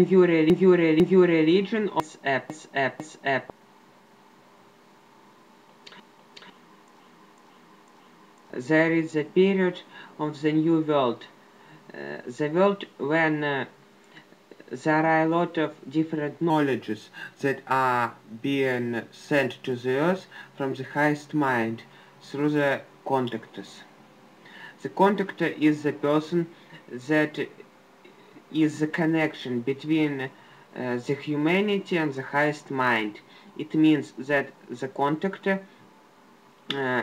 new, new religion app. There is a period of the new world. Uh, the world when uh, there are a lot of different knowledges that are being sent to the earth from the highest mind through the contactors. The contactor is the person that is the connection between uh, the humanity and the highest mind. It means that the contactor uh,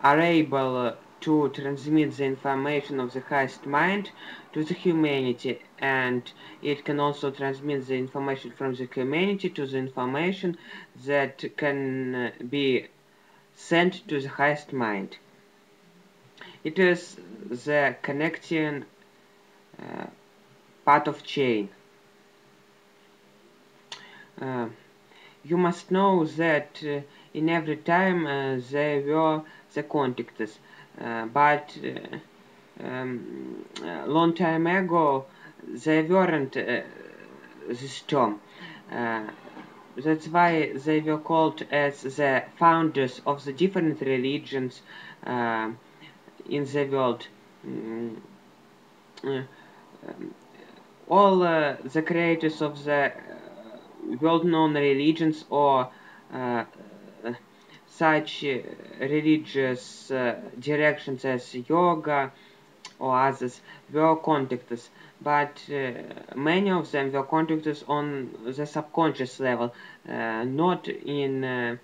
are able to transmit the information of the highest mind to the humanity and it can also transmit the information from the humanity to the information that can be sent to the highest mind. It is the connecting uh, part of chain. Uh, you must know that uh, in every time uh, there were the contactors uh, but uh, um, a long time ago they weren't uh, this term. that's why they were called as the founders of the different religions in the world. Mm, um, all uh, the creators of the uh, world-known religions or uh, such religious directions as yoga or others were contactors but uh, many of them were contactors on the subconscious level, uh, not in uh,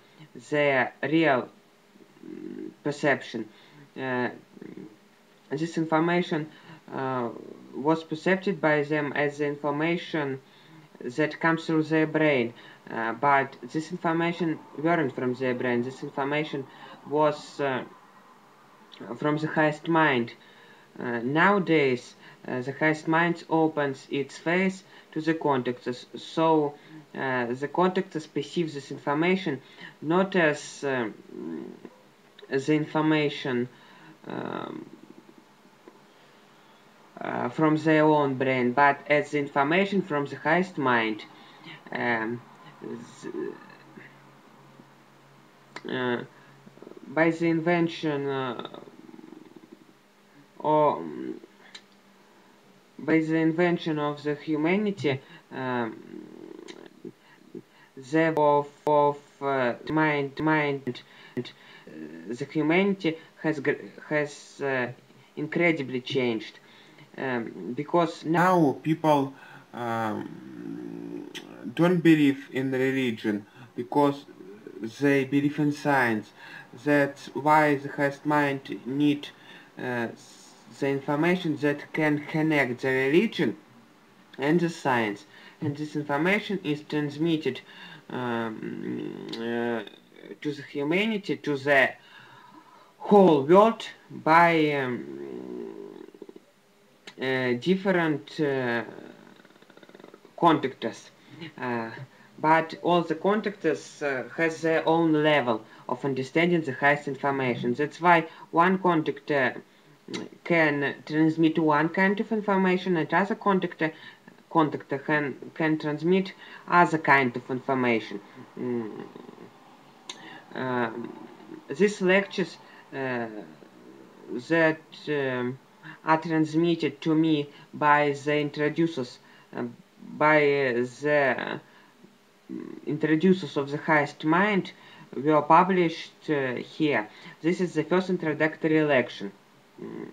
their real mm, perception. this information was perceived by them as the information that comes through their brain. Uh, but this information weren't from their brain. This information was uh, from the highest mind. Uh, nowadays, uh, the highest mind opens its face to the contactors, so uh, the contactors perceive this information not as um, the information um, uh, from their own brain, but as information from the highest mind. Um, uh, by the invention uh, or by the invention of the humanity um, the of, of uh, mind mind the humanity has has uh, incredibly changed um, because now people um, don't believe in religion because they believe in science. That's why the highest mind need uh, the information that can connect the religion and the science. And this information is transmitted um, uh, to the humanity, to the whole world by um, different uh, contactors. Uh, but all the contactors uh, has their own level of understanding the highest information. That's why one contactor can transmit one kind of information and other contactor contactor can, can transmit other kind of information. Mm. Uh, these lectures uh, that um, are transmitted to me by the introducers, uh, by the introducers of the highest mind were published uh, here. This is the first introductory lecture. Mm.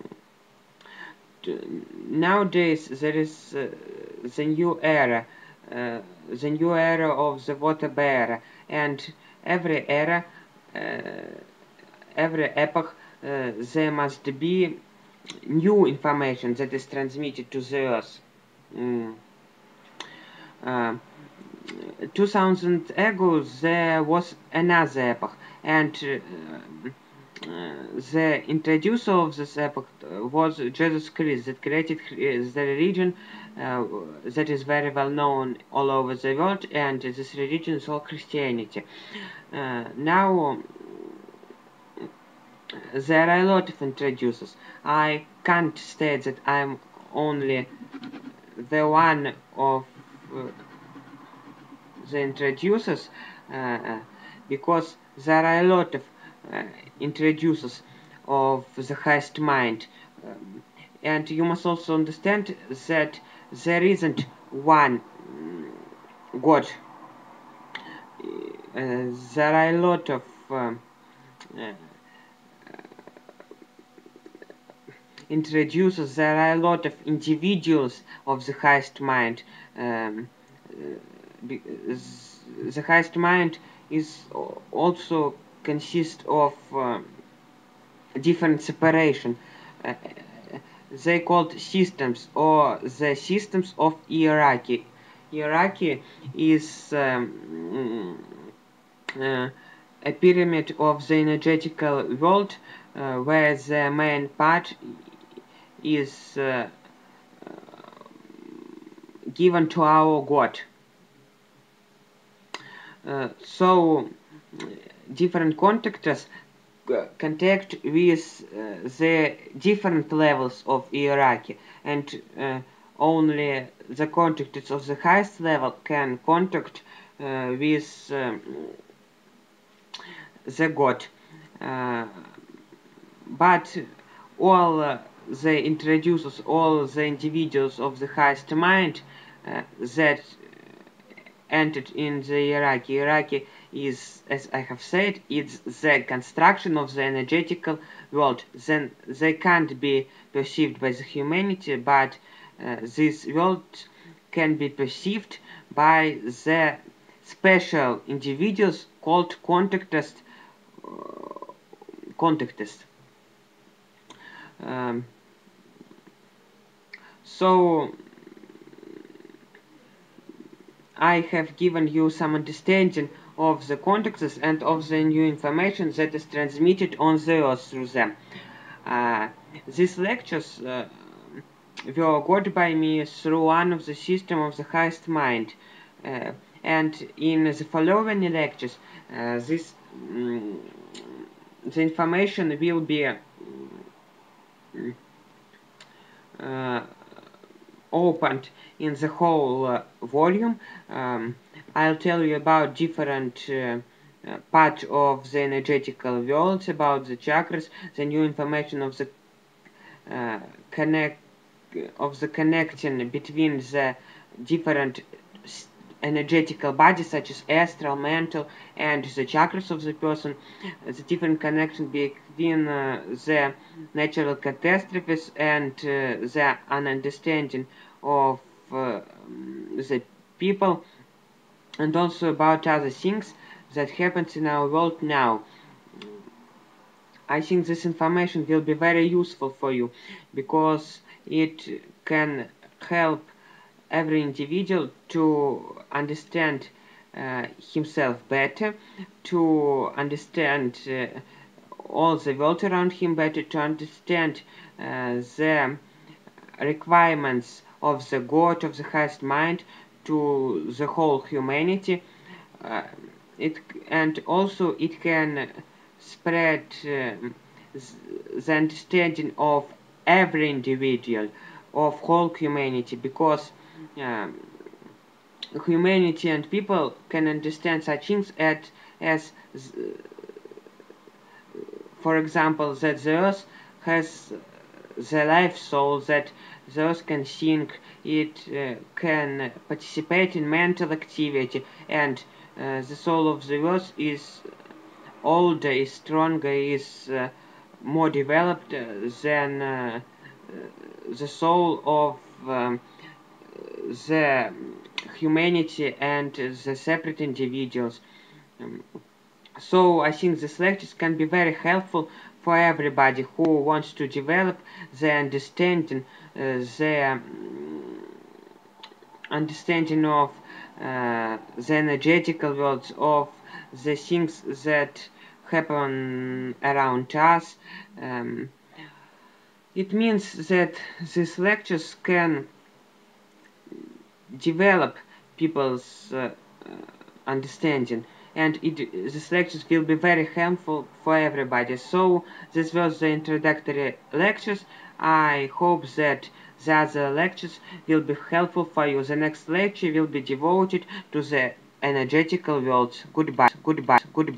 Nowadays there is uh, the new era, uh, the new era of the water bearer, and every era, uh, every epoch, uh, there must be new information that is transmitted to the earth. Mm. Uh, 2000 ago there was another epoch and uh, uh, the introducer of this epoch was Jesus Christ that created the religion uh, that is very well known all over the world and this religion is all Christianity. Uh, now there are a lot of introducers. I can't state that I'm only the one of uh, the introducers uh, because there are a lot of uh, introducers of the highest mind um, and you must also understand that there isn't one God uh, there are a lot of um, uh, introduces there are a lot of individuals of the highest mind um, the highest mind is also consists of uh, different separation. Uh, they called systems or the systems of hierarchy. Hierarchy is um, uh, a pyramid of the energetical world uh, where the main part is uh, given to our God. Uh, so different contactors contact with uh, the different levels of hierarchy and uh, only the contactors of the highest level can contact uh, with um, the God. Uh, but all uh, the introduces all the individuals of the highest mind uh, that entered in the hierarchy. Hierarchy is, as I have said, it's the construction of the energetical world. Then they can't be perceived by the humanity, but uh, this world can be perceived by the special individuals called contactors. Uh. Um, so I have given you some understanding of the contexts and of the new information that is transmitted on the earth through them. Uh, these lectures uh, were got by me through one of the system of the highest mind. Uh, and in the following lectures, uh, this um, the information will be opened in the whole uh, volume. Um, I'll tell you about different uh, uh, part of the energetical worlds, about the chakras, the new information of the uh, connect of the connection between the different energetical bodies such as astral, mental, and the chakras of the person, the different connection between uh, the natural catastrophes and uh, the understanding of uh, the people, and also about other things that happens in our world now. I think this information will be very useful for you because it can help every individual to understand uh, himself better, to understand uh, all the world around him better, to understand uh, the requirements of the God of the highest mind to the whole humanity. Uh, it and also it can spread uh, the understanding of every individual of whole humanity because um, humanity and people can understand such things at, as for example that the earth has the life soul that earth can think it uh, can participate in mental activity and uh, the soul of the earth is older is stronger is uh, more developed than uh, the soul of um, the humanity and the separate individuals. Um, so I think these lectures can be very helpful for everybody who wants to develop the understanding, uh, um, understanding of uh, the energetical worlds of the things that happen around us. Um, it means that these lectures can develop people's uh, understanding and it, these lectures will be very helpful for everybody. So this was the introductory lectures. I hope that the other lectures will be helpful for you. The next lecture will be devoted to the energetical worlds. Goodbye. Goodbye. Goodbye.